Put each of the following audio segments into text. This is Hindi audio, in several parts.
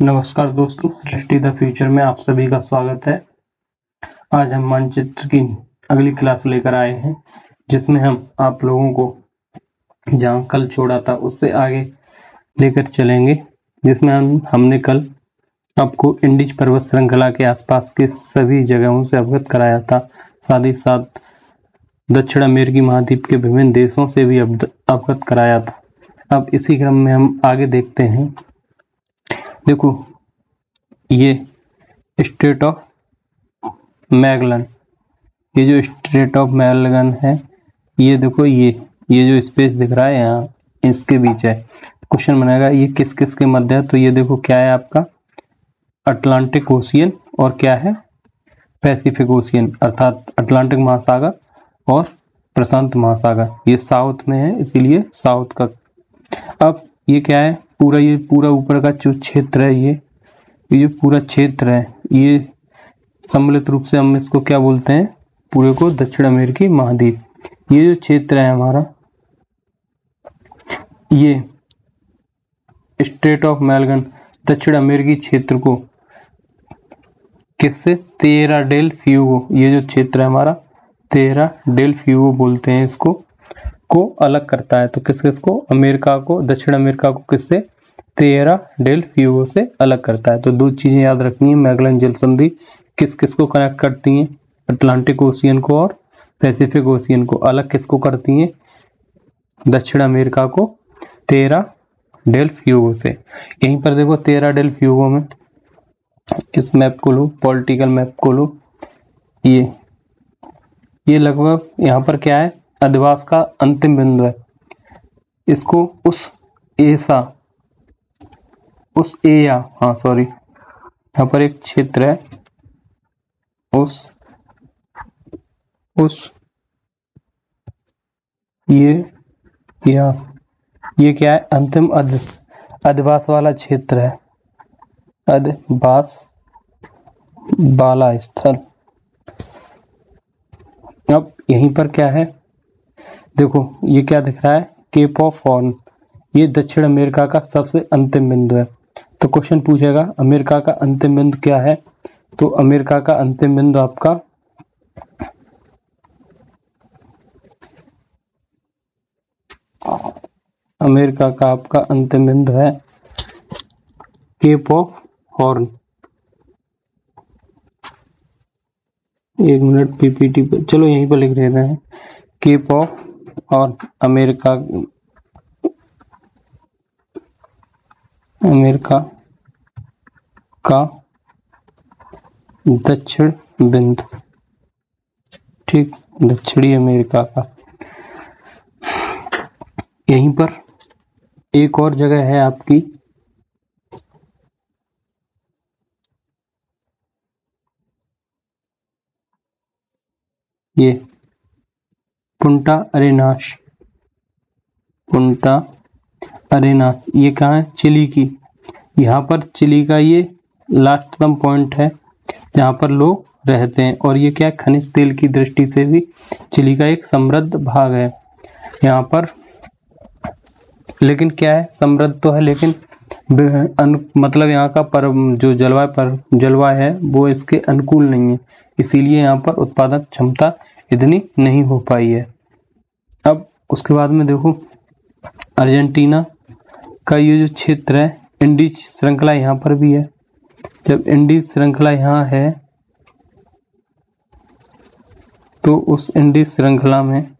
नमस्कार दोस्तों, दृष्टि द फ्यूचर में आप सभी का स्वागत है। आज हम मानचित्र की अगली क्लास लेकर आए हैं, जिसमें हम आप लोगों को जहाँ कल छोड़ा था उससे आगे लेकर चलेंगे, जिसमें हम, हमने कल आपको इंडिज पर्वत श्रृंखला के आसपास के सभी जगहों से अवगत कराया था। साथ ही साथ दक्षिण अमेरिकी महाद्वीप के विभिन्न देशों से भी अवगत कराया था। अब इसी क्रम में हम आगे देखते हैं। देखो, ये स्टेट ऑफ़ मैगलन ये जो स्टेट ऑफ़ मैगलन है, ये देखो ये ये जो स्पेस दिख रहा है यहाँ, इसके बीच है। क्वेश्चन बनेगा, ये किस किस के मध्य है? तो ये देखो क्या है आपका? अटलांटिक ओशियन और क्या है? पैसिफिक ओशियन अर्थात अटलांटिक महासागर और प्रशांत महासागर। ये साउथ में है, इसीलिए साउथ का। अब ये क्या है? पूरा ये पूरा ऊपर का जो क्षेत्र है ये ये पूरा क्षेत्र है, ये सम्मिलित रूप से हम इसको क्या बोलते हैं? पूरे को दक्षिण अमेरिकी महाद्वीप। ये जो क्षेत्र है हमारा, ये स्टेट ऑफ़ मेलगन दक्षिण अमेरिकी क्षेत्र को किससे? तेरा डेल फ्यूगो। ये जो क्षेत्र है हमारा, तेरा डेल फ्यूगो बोलते हैं इसको, को अलग करता है। तो किस किस को? अमेरिका को, दक्षिण अमेरिका को किससे? तेरा डेल फ्यूगो से अलग करता है। तो दो चीज़ें याद रखनी है, मैगलन जल संधि किस किस को कनेक्ट करती हैं? अटलांटिक ओशियन को और पैसिफिक ओशियन को अलग किसको करती हैं? दक्षिण अमेरिका को तेरा डेल फ्यूगो से। यहीं पर देखो तेरा डेल फ्यूगो में इस मैप को लो, पॉलिटिकल मैप को लो। ये ये लगभग यहाँ पर क्या है? अधिवास का अंतिम बिंदु है। इसको उस एसा उस एया हाँ सॉरी यहाँ पर एक क्षेत्र है। उस उस, ये या ये क्या है? अंतिम अध, अधिवास वाला क्षेत्र है। अधिवास बाला स्थल। अब यहीं पर क्या है? देखो, ये क्या दिख रहा है? केप ऑफ़ हॉर्न ये दक्षिण अमेरिका का सबसे अंतिम बिंदु है। तो क्वेश्चन पूछेगा अमेरिका का अंतिम बिंदु क्या है? तो अमेरिका का अंतिम बिंदु आपका। अमेरिका का आपका अंतिम बिंदु है। केप ऑफ़ हॉर्न एक मिनट पीपीटी पर चलो यहीं पर लिख रहे हैं। केप ऑफ़ और अमेरिका अमेरिका का दक्षिण बिंदु। ठीक, दक्षिणी अमेरिका का। यहीं पर एक और जगह है आपकी। ये पुंटा अरेनाश। पुंटा अरेनास ये कहाँ है? चिली की। यहाँ पर चिली का ये लास्टतम पॉइंट है, जहाँ पर लोग रहते हैं। और ये क्या खनिज तेल की दृष्टि से भी चिली का एक समृद्ध भाग है। यहाँ पर लेकिन क्या है? समृद्ध तो है, लेकिन मतलब यहाँ का पर जो जलवायु पर जलवायु है, वो इसके अनुकूल नहीं है। इसीलिए यहाँ पर उत्पादक क्षमता इतनी नहीं हो पाई है। अब उसके बाद में देखो, अर्जेंटीना का ये जो क्षेत्र है इंडीज श्रृंखला यहाँ पर भी है। जब इंडीज श्रृंखला यहाँ है तो उस इंडीज श्रृंखला में,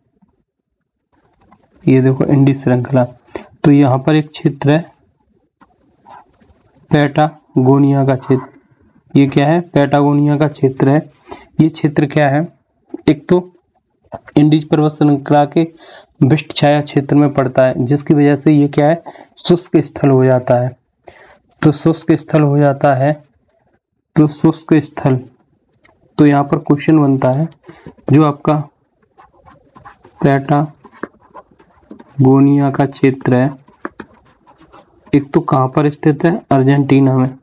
ये देखो इंडीज श्रृंखला तो यहाँ पर एक क्षेत्र है, पैटागोनिया का क्षेत्र, ये क्या है? पैटागोनिया का क्षेत्र है। ये क्षेत्र क्या है? एक तो इंडीज पर्वत श्रृंखला के विष्ट छाया क्षेत्र में पड़ता है, जिसकी वजह से ये क्या है? शुष्क स्थल हो जाता है। तो शुष्क स्थल हो जाता है तो शुष्क स्थल तो यहाँ पर क्वेश्चन बनता है, जो आपका पैटागोनिया का क्षेत्र है, एक तो कहाँ पर स्थित है? अर्जेंटीना में।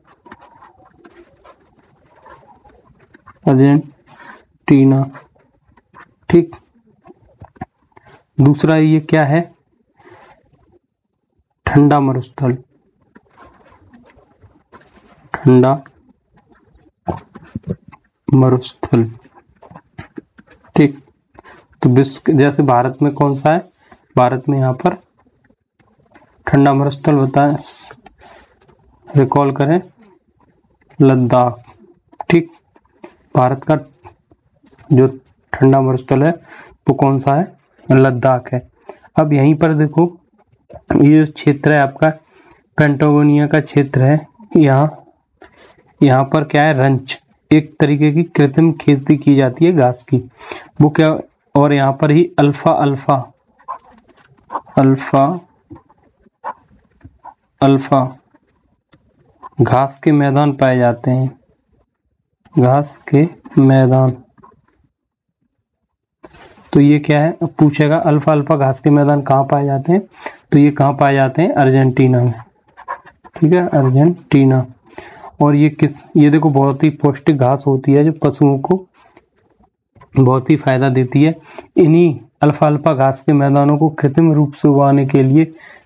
अर्जेंटीना। ठीक। दूसरा ये क्या है? ठंडा मरुस्थल। ठंडा मरुस्थल। ठीक तो विश्व जैसे भारत में कौन सा है? भारत में यहाँ पर ठंडा मरुस्थल बताए रिकॉल करें। लद्दाख। ठीक, भारत का जो ठंडा मरुस्थल है, वो कौन सा है? लद्दाख है। अब यहीं पर देखो, ये क्षेत्र है आपका, पेंटागोनिया का क्षेत्र है। यहाँ यहाँ पर क्या है? रंच। एक तरीके की कृत्रिम खेती की जाती है घास की। वो क्या, और यहाँ पर ही अल्फ़ा अल्फ़ा अल्फ़ा अल्फ़ा, घास के मैदान पाए जाते हैं। घास के मैदान। तो ये क्या है? पूछेगा, अल्फ़ा अल्फ़ा घास के मैदान कहाँ पाए जाते हैं? तो ये कहाँ पाए जाते हैं? अर्जेंटीना में। ठीक है? अर्जेंटीना। और ये किस, ये देखो बहुत ही पौष्टिक घास होती है जो पशुओं को बहुत ही फ़ायदा देती है। इन्हीं अल्फ़ा अल्फ़ा घास के मैदानों को कृत्रिम रूप से उगाने के लिए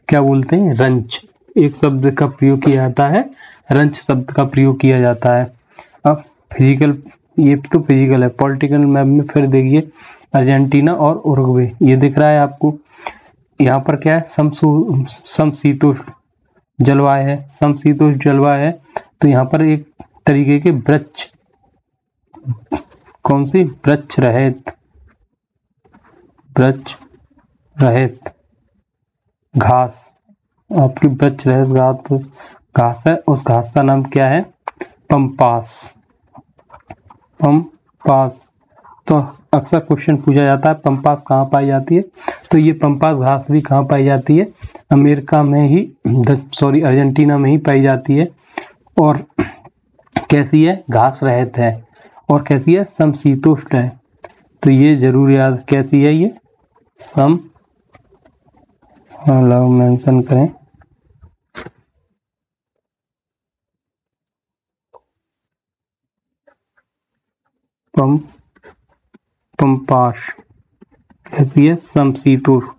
क्या बोलते हैं? रंच, एक शब्द का प्रयोग किया जाता है। रंच शब्द का प्रयोग किया जाता है। अब फ़िज़िकल ये तो फ़िज़िकल है। पॉलिटिकल मैप में फिर देखिए, अर्जेंटीना और उरुग्वे, ये दिख रहा है आपको। यहाँ पर क्या है? समशीतोष्ण जलवायु है, समशीतोष्ण जलवायु है तो यहाँ पर एक तरीके के वृक्ष कौन सी वृक्ष रहित वृक्ष रहित, घास, आपकी वृक्ष रहित घास घास है, उस घास का नाम क्या है? पंपास पंपास तो अक्सर क्वेश्चन पूछा जाता है, पंपास कहाँ पाई जाती है? तो ये पंपास घास भी कहाँ पाई जाती है? अमेरिका में ही सॉरी अर्जेंटीना में ही पाई जाती है। और कैसी है? घास रहित है। और कैसी है? समशीतोष्ण है। तो ये ज़रूर याद कैसी है ये? सम मेंशन करें। पम पंपाश कैसी है? समशीतोष्ण।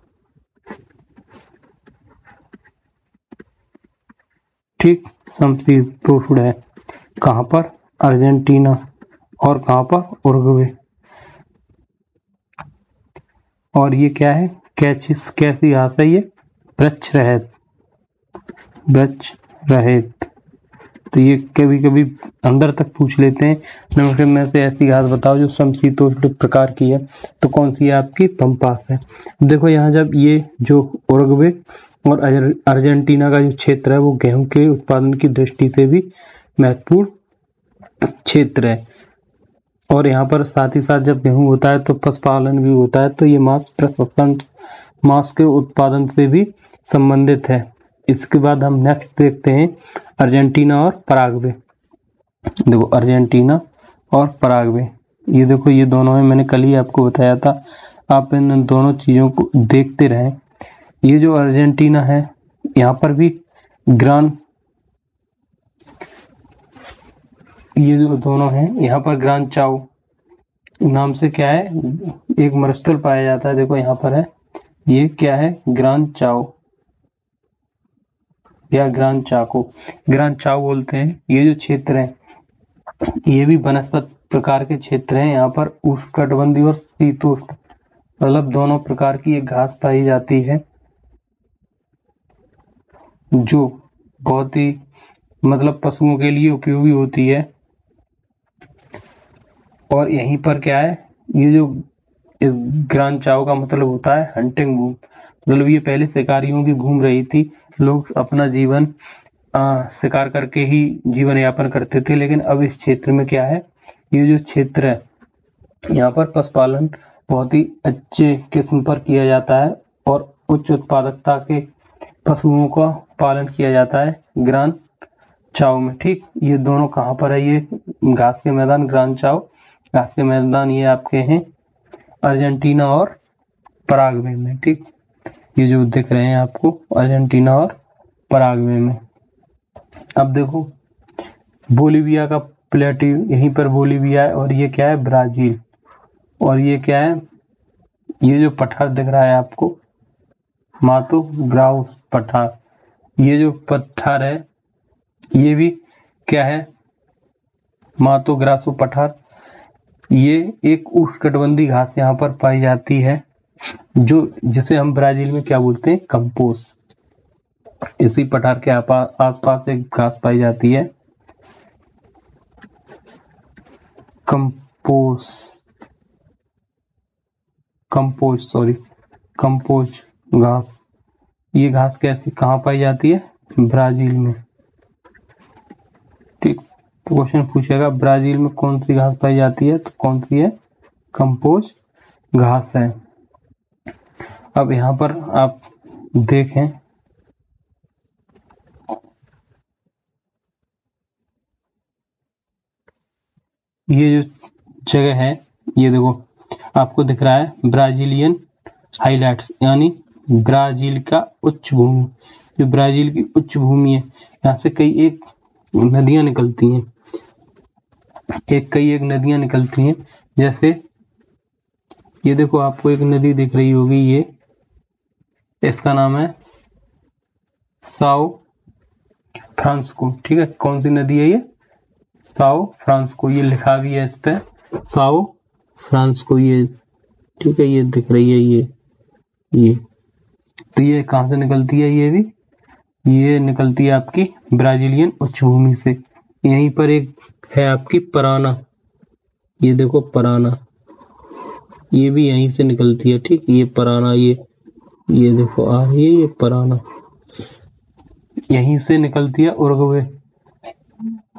ठीक समशीतोष्ण है। कहाँ पर? अर्जेंटीना। और कहाँ पर? उर्गवे। और ये क्या है? कैचिस, कैसी घास है ये? वृक्ष रहित। वृक्ष रहित। तो ये कभी कभी अंदर तक पूछ लेते हैं। नमस्ते, में से ऐसी घास बताओ जो समशीतोष्ण प्रकार की है। तो कौन सी है आपकी? पंपास है। देखो यहाँ जब ये जो उर्गवे और अर्जेंटीना का जो क्षेत्र है, वो गेहूँ के उत्पादन की दृष्टि से भी महत्वपूर्ण क्षेत्र है। और यहाँ पर साथ ही साथ जब गेहूँ होता है तो पशुपालन भी होता है तो ये मांस प्रसंस्करण मांस के उत्पादन से भी संबंधित है। इसके बाद हम नेक्स्ट देखते हैं अर्जेंटीना और पराग्वे। देखो, अर्जेंटीना और पराग्वे। ये देखो, ये दोनों है, मैंने कल ही आपको बताया था। आप इन दोनों चीज़ों को देखते रहें। ये जो अर्जेंटीना है, यहाँ पर भी ग्रान ये जो दोनों हैं, यहाँ पर ग्रान चाउ नाम से क्या है? एक मरुस्थल पाया जाता है, देखो यहाँ पर है। ये क्या है? ग्रान चाओ। या ग्रान चाको। ग्रान चाओ बोलते हैं। ये जो क्षेत्र है, ये भी वनस्पत प्रकार के क्षेत्र हैं। यहाँ पर उष्णकटिबंधीय और शीतोष्ण मतलब दोनों प्रकार की एक घास पाई जाती है। जो बहुत ही मतलब पशुओं के लिए उपयोगी होती है। और यहीं पर क्या है, ये जो इस ग्रान चाव का मतलब होता है हंटिंग भूम मतलब ये पहले शिकारियों की घूम रही थी, लोग अपना जीवन शिकार करके ही जीवन यापन करते थे, लेकिन अब इस क्षेत्र में क्या है, ये जो क्षेत्र है, यहाँ पर पशुपालन बहुत ही अच्छे किस्म पर किया जाता है, और उच्च उत्पादकता के पशुओं का पालन किया जाता है ग्रान चाव में। ठीक, ये दोनों कहाँ पर है? ये घास के मैदान ग्रान चाव। घास के मैदान ये आपके हैं अर्जेंटीना और पराग्वे में। ठीक, ये जो दिख रहे हैं आपको, अर्जेंटीना और पराग्वे में। अब देखो, बोलीविया का प्लेटिव यहीं पर बोलीविया है और ये क्या है? ब्राज़ील। और ये क्या है? ये जो पठार दिख रहा है आपको, मातो ग्राउस पठार। ये जो पठार है, ये भी क्या है? मातो ग्रासो पठार। ये एक उष्णकटिबंधी घास यहाँ पर पाई जाती है, जो जिसे हम ब्राज़ील में क्या बोलते हैं? कंपोस। इसी पठार के आसपास एक घास पाई जाती है। कंपोस। कंपोज सॉरी कंपोज घास। ये घास कैसी, कहाँ पाई जाती है? ब्राज़ील में। ठीक तो क्वेश्चन पूछेगा, ब्राज़ील में कौन सी घास पाई जाती है? तो कौन सी है? कंपोज घास है। अब यहाँ पर आप देखें। ये जो जगह है, ये देखो, आपको दिख रहा है ब्राजीलियन हाईलाइट्स यानी ब्राज़ील का उच्च भूमि। जो ब्राज़ील की उच्च भूमि है, यहाँ से कई एक नदियाँ निकलती हैं। एक कई एक नदियाँ निकलती हैं, जैसे ये देखो, आपको एक नदी दिख रही होगी, ये इसका नाम है साओ फ्रांसको। ठीक है, कौन सी नदी है ये? साओ फ्रांसको, ये लिखा भी है इस पे। साओ फ्रांसको, ये ठीक है, ये दिख रही है, ये ये। तो ये कहाँ से निकलती है ये भी? ये निकलती है आपकी ब्राजीलियन उच्च भूमि से। यहीं पर एक है आपकी पराना। ये देखो पराना। ये भी यहीं से निकलती है, ठीक? ये पराना, ये ये देखो, आ रही है ये पराना। यहीं से निकलती है उर्गवे।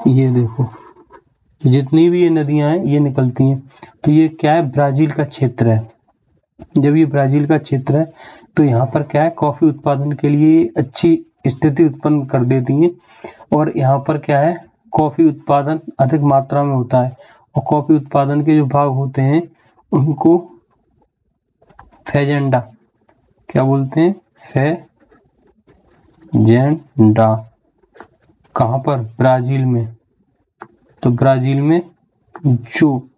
ये देखो, जितनी भी ये नदियाँ हैं, ये निकलती हैं। तो ये क्या है? ब्राज़ील का क्षेत्र है। जब ये ब्राज़ील का क्षेत्र है तो यहाँ पर क्या है, कॉफ़ी उत्पादन के लिए अच्छी स्थिति उत्पन्न कर देती है और यहाँ पर क्या है, कॉफ़ी उत्पादन अधिक मात्रा में होता है और कॉफ़ी उत्पादन के जो भाग होते हैं, उनको फेजेंडा, क्या बोलते हैं, फेजेंडा, कहाँ पर, ब्राज़ील में। तो ब्राज़ील में जो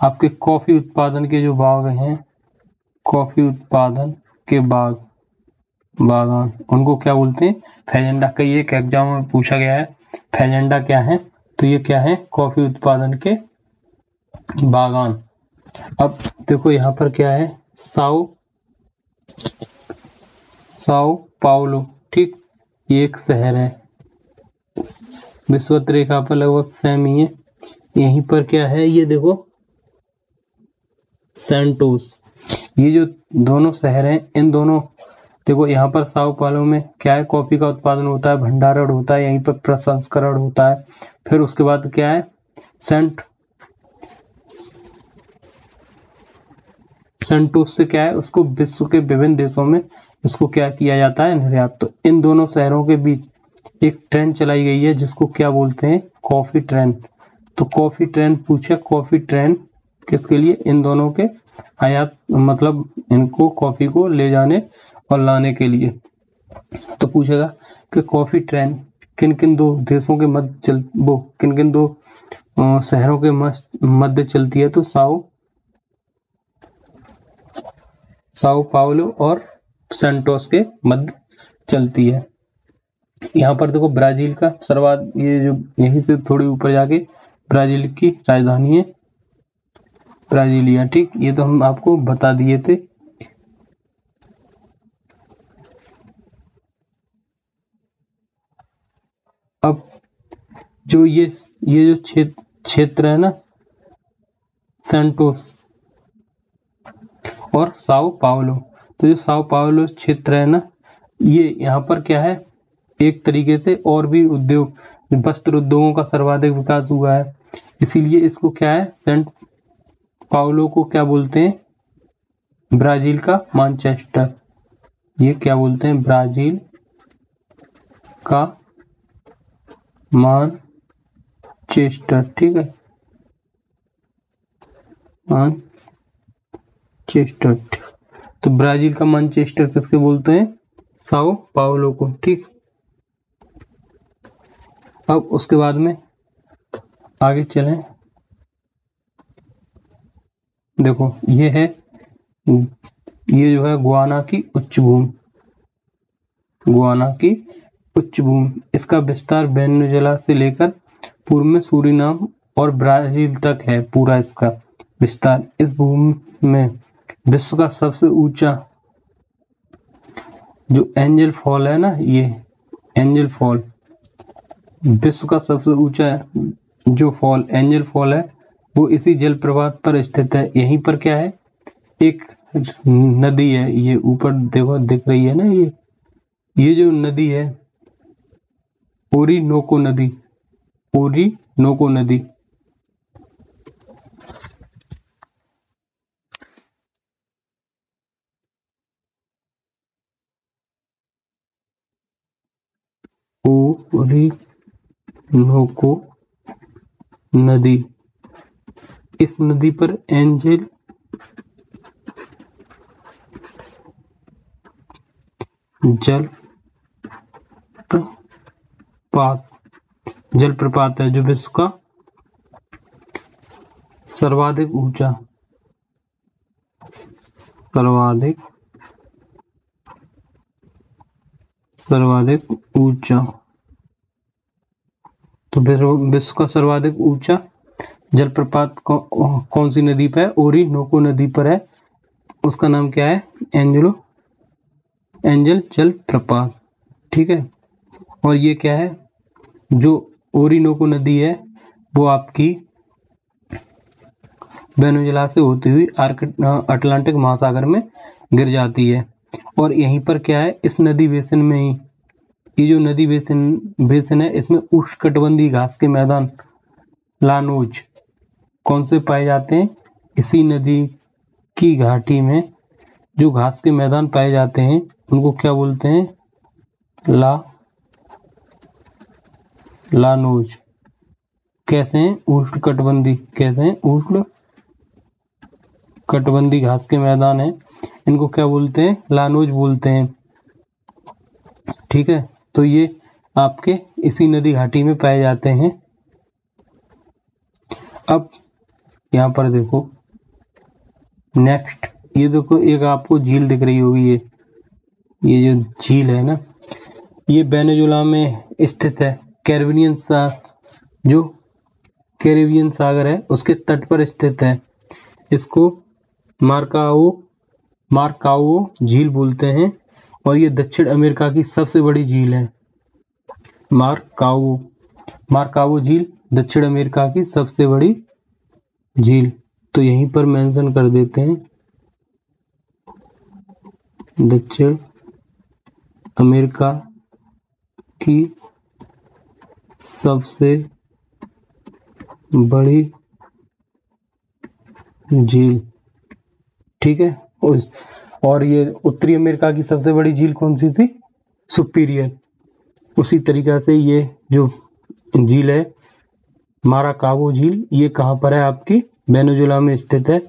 आपके कॉफ़ी उत्पादन के जो भाग हैं कॉफ़ी उत्पादन के बाग बागान उनको क्या बोलते हैं? फैजेंडा कई एक एग्ज़ाम में पूछा गया है फैजेंडा क्या है? तो ये क्या है? कॉफ़ी उत्पादन के बागान। अब देखो यहाँ पर क्या है? साओ साउ पाउलो ठीक, ये एक शहर है। विश्वत रेखा पर लगभग सेम है। यहीं पर क्या है? ये देखो, सेंटोस। ये जो दोनों शहर हैं, इन दोनों, देखो यहाँ पर साउ पालो में क्या है, कॉफ़ी का उत्पादन होता है, भंडारण होता है, यहीं पर प्रसंस्करण होता है, फिर उसके बाद क्या है, सेंट, सेंटोस से क्या है, उसको विश्व के विभिन्न देशों में इसको क्या किया जाता है, निर्यात। तो इन दोनों शहरों के बीच एक ट्रेन चलाई गई है, जिसको क्या बोलते हैं, कॉफ़ी ट्रेन। तो कॉफ़ी ट्रेन पूछे, कॉफ़ी ट्रेन किसके लिए, इन दोनों के आयात मतलब इनको कॉफ़ी को ले जाने और लाने के लिए। तो पूछेगा कि कॉफ़ी ट्रेन किन किन दो देशों के मध्य चल, वो किन किन दो शहरों के मध्य चलती है? तो साओ साओ पावलो और सेंटोस के मध्य चलती है। यहाँ पर देखो ब्राज़ील का सर्वाध, ये जो यहीं से थोड़ी ऊपर जाके ब्राज़ील की राजधानी है। ब्राजीलिया ठीक, ये तो हम आपको बता दिए थे। अब जो ये ये जो क्षेत्र है ना, सेंटोस और साओ पावलो। तो जो साओ पावलो क्षेत्र है ना, ये यहाँ पर क्या है? एक तरीके से और भी उद्योग, वस्त्र उद्योगों का सर्वाधिक विकास हुआ है। इसीलिए इसको क्या है? सेंट पाउलो को क्या बोलते हैं? ब्राज़ील का मानचेस्टर। ये क्या बोलते हैं? ब्राज़ील का मानचेस्टर, ठीक है? मान चेस्टर तो ब्राज़ील का मानचेस्टर किसके बोलते हैं? साओ पाउलो को, ठीक। अब उसके बाद में आगे चलें। देखो, ये है, ये जो है गुआना की उच्च भूमि। गुआना की उच्च भूमि। इसका विस्तार वेनेजुएला से लेकर पूर्व में सूरीनाम और ब्राज़ील तक है पूरा इसका विस्तार। इस भूमि में विश्व का सबसे ऊँचा जो एंजल फॉल है ना, ये एंजल फॉल। विश्व का सबसे ऊँचा जो फॉल, एंजल फॉल है वो इसी जलप्रपात पर स्थित है। यहीं पर क्या है? एक नदी है। ये ऊपर देखो, दिख रही है ना ये? ये जो नदी है ओरी नोको नदी ओरी नोको नदी। ओरी नोको नदी। इस नदी पर एंजल जल प्रपात जलप्रपात है जो विश्व का सर्वाधिक ऊँचा, सर्वाधिक सर्वाधिक ऊँचा। तो विश्व का सर्वाधिक ऊँचा जलप्रपात कौन सी नदी पर है? ओरी, नोको नदी पर है। उसका नाम क्या है? एंजलो। एंजल जल प्रपात ठीक है? और ये क्या है? जो ओरिनोको नदी है, वो आपकी वेनुजुला से होती हुई अटलांटिक महासागर में गिर जाती है। और यहीं पर क्या है? इस नदी बेसिन में ही, ये जो नदी बेसिन बेसिन है, इसमें उष्णकटिबंधीय घास के मैदान, लानोज कौन से पाए जाते हैं? इसी नदी की घाटी में जो घास के मैदान पाए जाते हैं, उनको क्या बोलते हैं? ला, लानोज। कैसे हैं उष्ण कटबंदी कैसे हैं उष्ण कटबंदी घास के मैदान है। इनको क्या बोलते हैं? लानोज बोलते हैं। ठीक है तो ये आपके इसी नदी घाटी में पाए जाते हैं। अब यहाँ पर देखो। नेक्स्ट ये देखो, एक आपको झील दिख रही होगी ये। ये जो झील है ना, ये बेनेजुला में स्थित है। कैरबिनियन सा, जो कैरेबियन सागर है, उसके तट पर स्थित है। इसको मार्काओ मार्काओ झील बोलते हैं, और ये दक्षिण अमेरिका की सबसे बड़ी झील है। मार्काओ मार्काओ झील दक्षिण अमेरिका की सबसे बड़ी झील तो यहीं पर मेंशन कर देते हैं। दक्षिण अमेरिका की सबसे बड़ी झील, ठीक है? और ये उत्तरी अमेरिका की सबसे बड़ी झील कौन सी थी? सुपीरियर। उसी तरीका से ये जो झील है माराकावो झील, ये कहाँ पर है आपकी? वेनेजुला में स्थित है।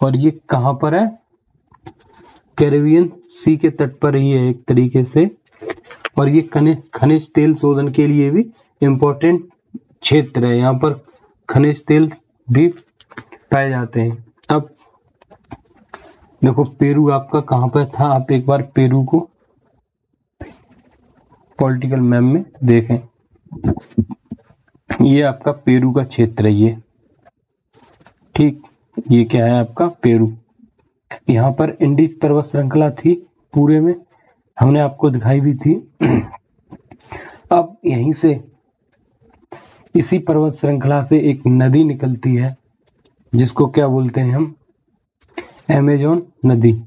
और ये कहाँ पर है? कैरेबियन सी के तट पर ही है एक तरीके से। और ये खनिज तेल शोधन के लिए भी इम्पोर्टेंट क्षेत्र है। यहाँ पर खनिज तेल भी पाए जाते हैं। अब देखो, पेरू आपका कहाँ पर था? आप एक बार पेरू को पॉलिटिकल मैप में देखें। ये आपका पेरू का क्षेत्र है ये। ठीक, ये क्या है आपका? पेरू। यहाँ पर इंडीज पर्वत श्रृंखला थी पूरे में, हमने आपको दिखाई भी थी। अब यहीं से इसी पर्वत श्रृंखला से एक नदी निकलती है, जिसको क्या बोलते हैं हम? एमेजोन नदी।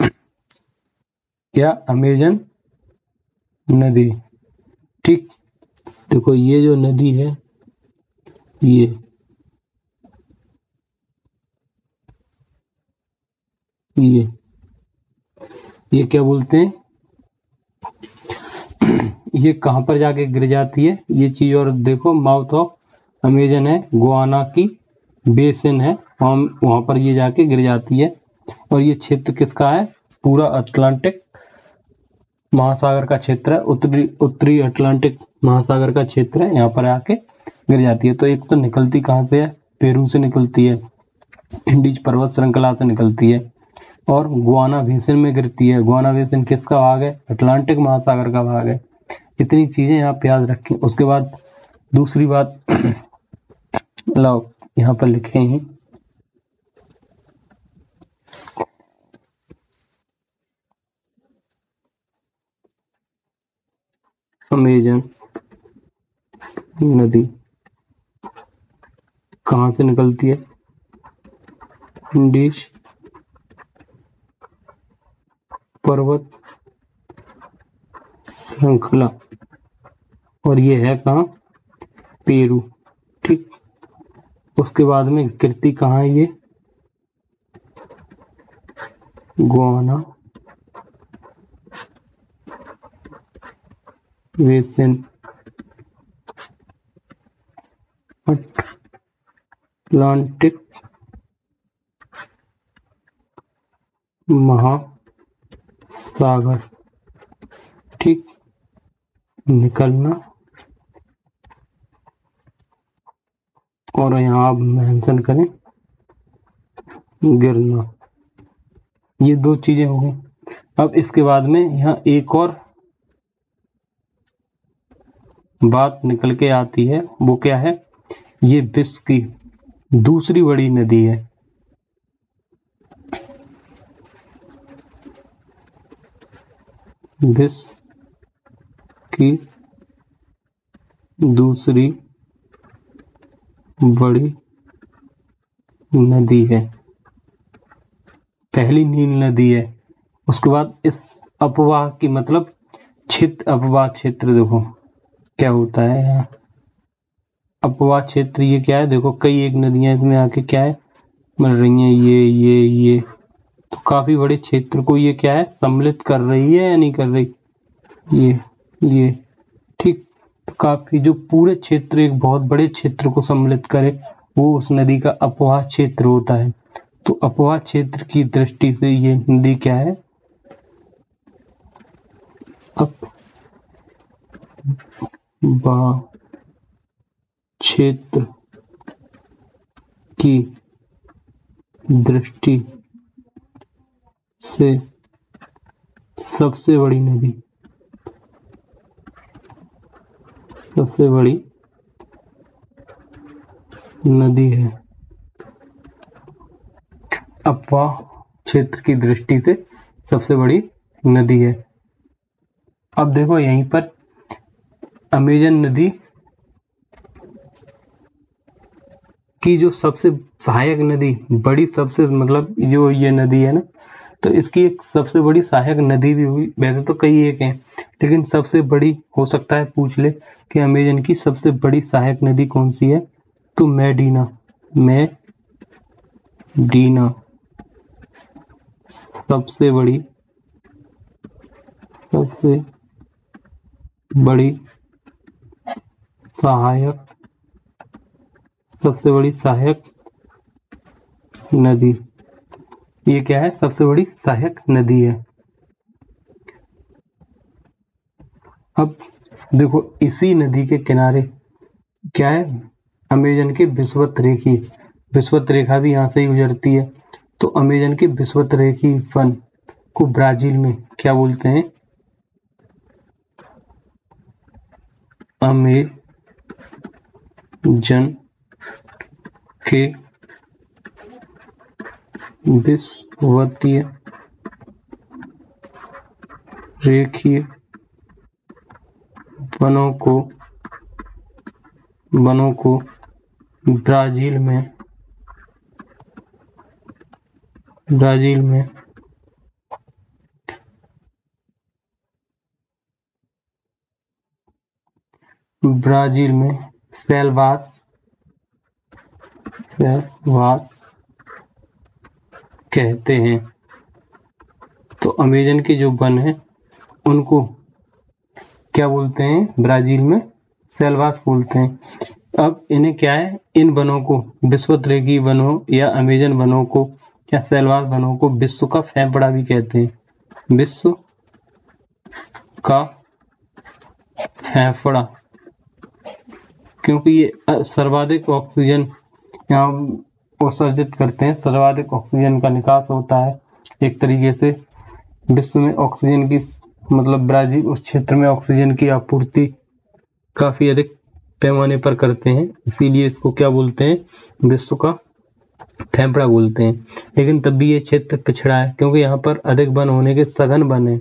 या अमेजन नदी। ठीक देखो, ये जो नदी है, ये ये ये क्या बोलते हैं? ये कहाँ पर जाके गिर जाती है? ये चीज़ और देखो माउथ ऑफ़ अमेजन है गुआना की बेसिन है, वहाँ पर ये जाके गिर जाती है। और ये क्षेत्र किसका है? पूरा अटलांटिक महासागर का क्षेत्र है, उत्तरी उत्तरी अटलांटिक महासागर का क्षेत्र है, यहाँ पर आके गिर जाती है। तो एक तो निकलती कहाँ से है? पेरू से निकलती है, इंडीज पर्वत श्रृंखला से निकलती है और गुआना बेसिन में गिरती है। गुआना बेसिन किसका भाग है? अटलांटिक महासागर का भाग है। इतनी चीज़ें यहाँ पे याद रखें। उसके बाद दूसरी बात, लाओ, यहाँ पर लिखे हैं। अमेजन नदी। कहाँ से निकलती है? इंडीज पर्वत श्रृंखला। और ये है कहा? पेरू। ठीक। उसके बाद में गिरती कहाँ है ये? गुआना। वेसन। अटलांटिक महासागर ठीक, निकलना। और यहाँ आप मेंशन करें, गिरना। ये दो चीज़ें हो गई अब इसके बाद में यहाँ एक और बात निकल के आती है, वो क्या है? ये विश्व की दूसरी बड़ी नदी है। विश्व की दूसरी बड़ी नदी है। पहली नील नदी है। उसके बाद इस अपवाह की मतलब क्षेत्र अपवाह क्षेत्र देखो। क्या होता है यहाँ? अपवाह क्षेत्र ये क्या है? देखो, कई एक नदियाँ इसमें आके क्या है? मिल रही हैं, ये ये ये। तो काफ़ी बड़े क्षेत्र को ये क्या है? सम्मिलित कर रही है या नहीं कर रही? ये ये। ठीक तो काफ़ी जो पूरे क्षेत्र, एक बहुत बड़े क्षेत्र को सम्मिलित करे, वो उस नदी का अपवाह क्षेत्र होता है। तो अपवाह क्षेत्र की दृष्टि से ये नदी क्या है? अपवाह क्षेत्र की दृष्टि से सबसे बड़ी नदी। सबसे बड़ी नदी है। अपवाह क्षेत्र की दृष्टि से सबसे बड़ी नदी है। अब देखो यहीं पर अमेजन नदी की जो सबसे सहायक नदी, बड़ी सबसे मतलब जो ये नदी है ना तो इसकी एक सबसे बड़ी सहायक नदी भी हुई। वैसे तो कई एक हैं, लेकिन सबसे बड़ी हो सकता है, पूछ ले कि अमेजन की सबसे बड़ी सहायक नदी कौन सी है? तो मेडीना डीना सबसे बड़ी सबसे बड़ी सहायक सबसे बड़ी सहायक नदी। ये क्या है? सबसे बड़ी सहायक नदी है। अब देखो, इसी नदी के किनारे क्या है? अमेजन के विश्वत रेखी। विश्वत रेखा भी यहाँ से ही गुजरती है। तो अमेजन के विश्वत रेखी वन को ब्राज़ील में क्या बोलते हैं? अमेजन के विश्वतीय रेखीय वनों को वनों को ब्राज़ील में ब्राज़ील में ब्राज़ील में सेलवास सेलवास कहते हैं तो अमेजन के जो वन है, उनको क्या बोलते हैं? ब्राज़ील में सेलवास बोलते हैं। अब इन्हें क्या है? इन वनों को विश्वतरेगी वनों या अमेजन वनों को, या सेलवास वनों को विश्व का फेफड़ा भी कहते हैं। विश्व का फेफड़ा। क्योंकि ये सर्वाधिक ऑक्सीजन यहाँ उत्सर्जित करते हैं। सर्वाधिक ऑक्सीजन का निकास होता है एक तरीके से। विश्व में ऑक्सीजन की मतलब ब्राज़ील उस क्षेत्र में ऑक्सीजन की आपूर्ति काफ़ी अधिक पैमाने पर करते हैं। इसीलिए इसको क्या बोलते हैं? विश्व का फेफड़ा बोलते हैं। लेकिन तब भी ये क्षेत्र पिछड़ा है, क्योंकि यहाँ पर अधिक वन होने के सघन वन है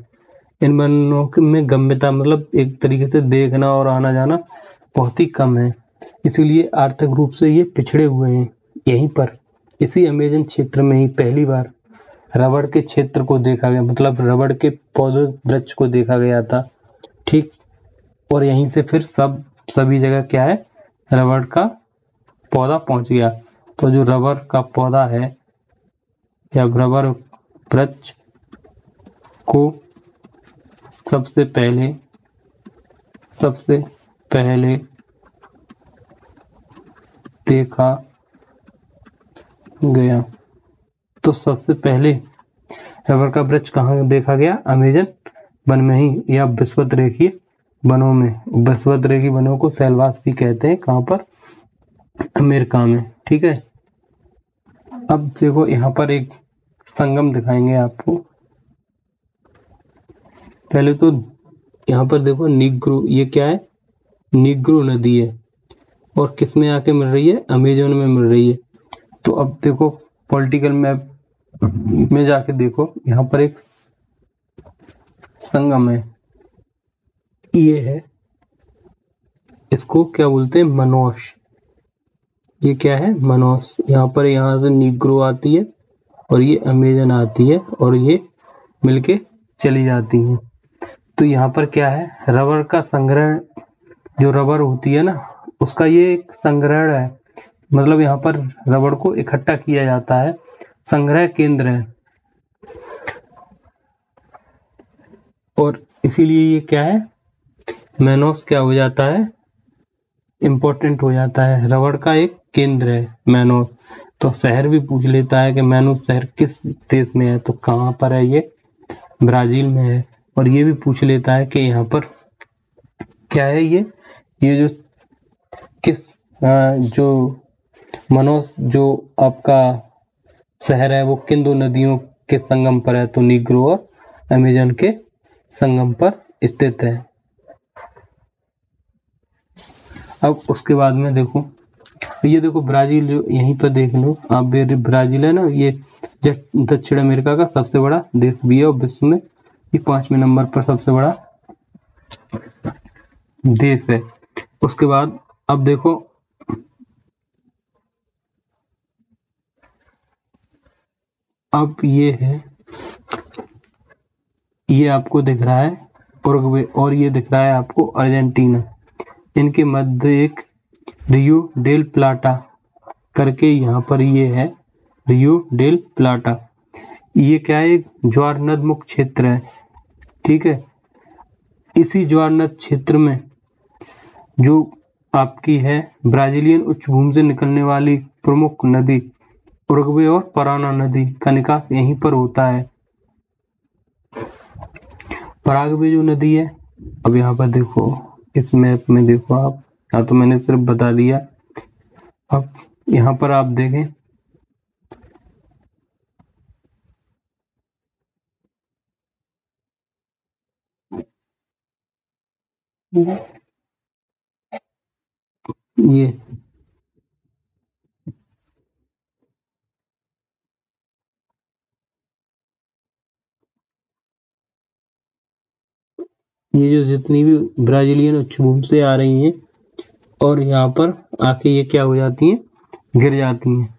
इन वनों में गम्यता मतलब एक तरीके से देखना और आना जाना बहुत ही कम है। इसीलिए आर्थिक रूप से ये पिछड़े हुए हैं यहीं पर। इसी अमेजन क्षेत्र में ही पहली बार रबड़ के क्षेत्र को देखा गया मतलब रबड़ के पौधे, वृक्ष को देखा गया था। ठीक, और यहीं से फिर सब, सभी जगह क्या है? रबड़ का पौधा पहुँच गया। तो जो रबर का पौधा है, या रबर वृक्ष को सबसे पहले सबसे पहले देखा गया। तो सबसे पहले रबर का वृक्ष कहाँ देखा गया? अमेजन वन में ही, या विश्वत रेखीय वनों में। विश्वत रेखी वनों को सेलवास भी कहते हैं। कहाँ पर? अमेरिका में। ठीक है? अब देखो, यहाँ पर एक संगम दिखाएँगे आपको। पहले तो यहाँ पर देखो, निग्रो, ये क्या है? निग्रो नदी है। और किसमें आके मिल रही है? अमेजोन में मिल रही है। तो अब देखो पॉलिटिकल मैप में जाके देखो। यहाँ पर एक संगम है। ये है, इसको क्या बोलते हैं? मनोश ये क्या है? मनोस यहाँ पर यहाँ से निग्रो आती है और ये अमेजन आती है और ये मिलके चली जाती है। तो यहाँ पर क्या है? रबर का संग्रह, जो रबर होती है ना उसका ये एक संग्रहण है। मतलब यहाँ पर रबड़ को इकट्ठा किया जाता है। संग्रह केंद्र है। और इसीलिए ये क्या है? मैनोस क्या हो जाता है? इम्पोर्टेंट हो जाता है। रबड़ का एक केंद्र है मैनोस तो शहर भी पूछ लेता है कि मैनोस शहर किस देश में है? तो कहाँ पर है ये? ब्राज़ील में है। और ये भी पूछ लेता है कि यहाँ पर क्या है ये? ये जो किस जो मनोस, जो आपका शहर है, वो किन दो नदियों के संगम पर है? तो निग्रो और अमेजन के संगम पर स्थित है। अब उसके बाद में देखो। ये देखो ब्राज़ील, यहीं पर देख लो। आप ब्राज़ील है ना, ये दक्षिण अमेरिका का सबसे बड़ा देश भी है और विश्व में ये पाँचवें नंबर पर सबसे बड़ा देश है। उसके बाद अब देखो। अब ये है। ये आपको दिख रहा है उरुग्वे और ये दिख रहा है आपको अर्जेंटीना। इनके मध्य एक रियो डेल प्लाटा करके यहाँ पर ये है। Rio Del Plata. ये क्या है? ज्वार नद क्षेत्र है। ठीक है? इसी ज्वार नद क्षेत्र में जो आपकी है। ब्राजीलियन उच्च भूमि से निकलने वाली प्रमुख नदी उरुग्वे और पराना नदी का निकास यहीं पर होता है। परागवे जो नदी है, अब यहाँ पर देखो, इस मैप में देखो आप या तो मैंने सिर्फ़ बता दिया। अब यहाँ पर आप देखें ये। ये जो जितनी भी ब्राजीलियन उच्च से आ रही हैं और यहाँ पर आके ये क्या हो जाती हैं? गिर जाती हैं।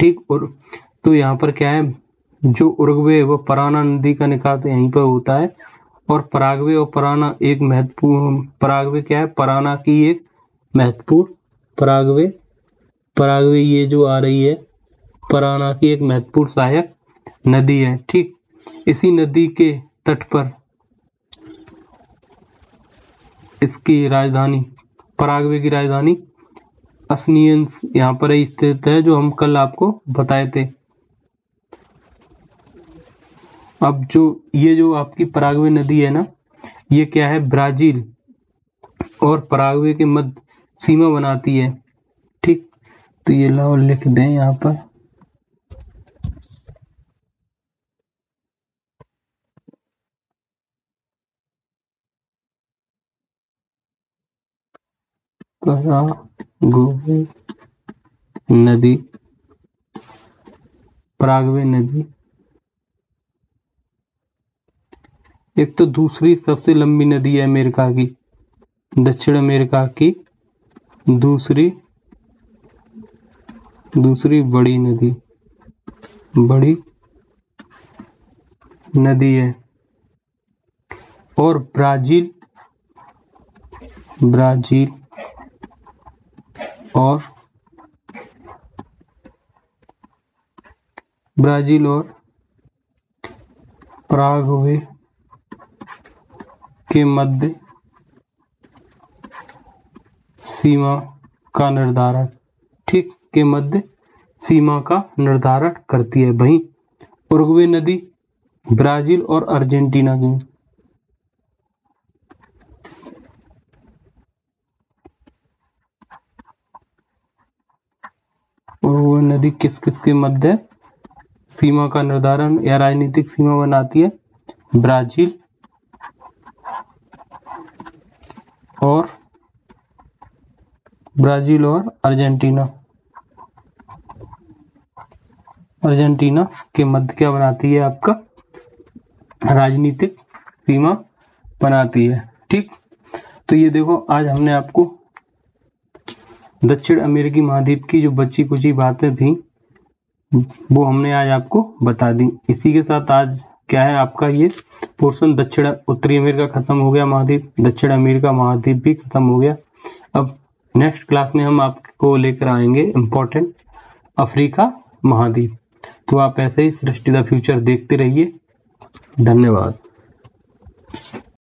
ठीक, और तो यहाँ पर क्या है? जो उर्गवे व पराना नदी का निकास यहीं पर होता है और परागवे और पराना एक महत्वपूर्ण, परागवे क्या है? पराना की एक महत्वपूर्ण। परागवे। परागवे ये जो आ रही है, पराना की एक महत्वपूर्ण सहायक नदी है, ठीक? इसी नदी के तट पर इसकी राजधानी, पराग्वे की राजधानी असनियंस यहाँ पर स्थित है, जो हम कल आपको बताए थे। अब जो, ये जो आपकी परागवे नदी है ना, ये क्या है? ब्राज़ील और परागवे के मध्य सीमा बनाती है। ठीक? तो ये लाओ, लिख दें यहाँ पर। परागवे नदी परागवे नदी। एक तो दूसरी सबसे लंबी नदी है अमेरिका की, दक्षिण अमेरिका की। दूसरी दूसरी बड़ी नदी। बड़ी नदी है। और ब्राज़ील ब्राज़ील और ब्राज़ील और प्रागवे के मध्य सीमा का निर्धारण। ठीक के मध्य सीमा का निर्धारण करती है वहीं उर्गवे नदी, ब्राज़ील और अर्जेंटीना की। नदी किस किस के मध्य सीमा का निर्धारण या राजनीतिक सीमा बनाती है? ब्राज़ील और ब्राज़ील और अर्जेंटीना। अर्जेंटीना के मध्य क्या बनाती है आपका? राजनीतिक सीमा बनाती है, ठीक? तो ये देखो, आज हमने आपको दक्षिण अमेरिकी महाद्वीप की जो बची कुची बातें थी, वो हमने आज आपको बता दी। इसी के साथ आज क्या है आपका ये पोर्शन? दक्षिण उत्तरी अमेरिका खत्म हो गया, महाद्वीप। दक्षिण अमेरिका महाद्वीप भी खत्म हो गया। अब नेक्स्ट क्लास में हम आपको लेकर आएँगे इम्पोर्टेंट अफ्रीका महाद्वीप। तो आप ऐसे ही सृष्टि द फ्यूचर देखते रहिए। धन्यवाद।